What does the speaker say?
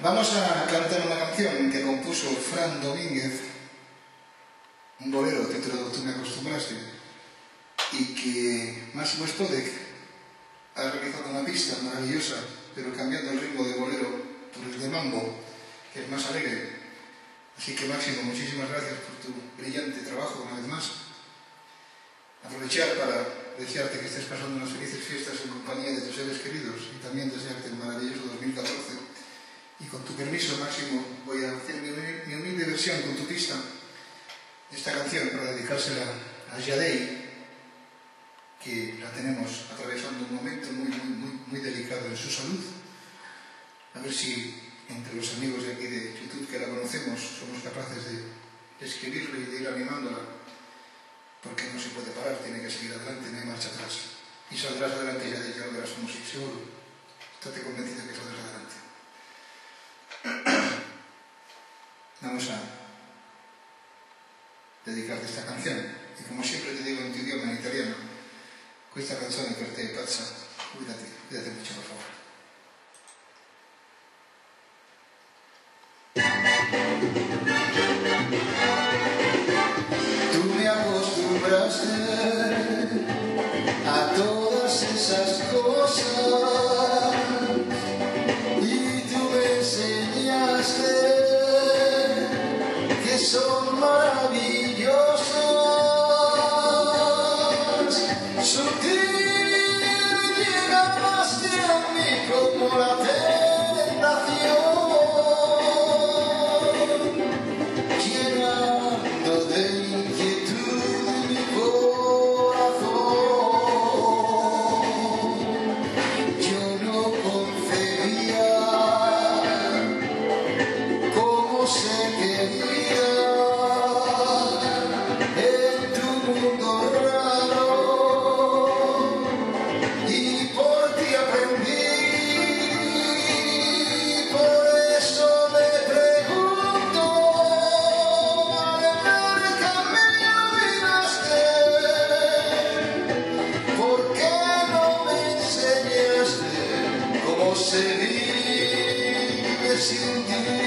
Vamos a cantar una canción que compuso Fran Domínguez, un bolero titulado Tú me acostumbraste, y que Máximo Spodek ha realizado una pista maravillosa, pero cambiando el ritmo de bolero por el de mambo, que es más alegre. Así que Máximo, muchísimas gracias por tu brillante trabajo una vez más. Aprovechar para desearte que estés pasando unas felices fiestas en compañía de tus seres queridos y también desear con tu permiso, Máximo, voy a hacer mi, humilde versión con tu pista de esta canción para dedicársela a Yadei, que la tenemos atravesando un momento muy, muy, muy, muy delicado en su salud. A ver si entre los amigos de aquí de YouTube que la conocemos somos capaces de, escribirle y de ir animándola, porque no se puede parar, tiene que seguir adelante, no hay marcha atrás. Y saldrás adelante ya de lo verás como si seguro. Estate convencido que saldrás adelante. Non Vamos a dedicarti questa canzone. E come sempre ti dico in idioma in italiano, questa canzone per te è pazza, guidati, guidati mucho per favore. Tu mi acostumbraste a todas esas my You.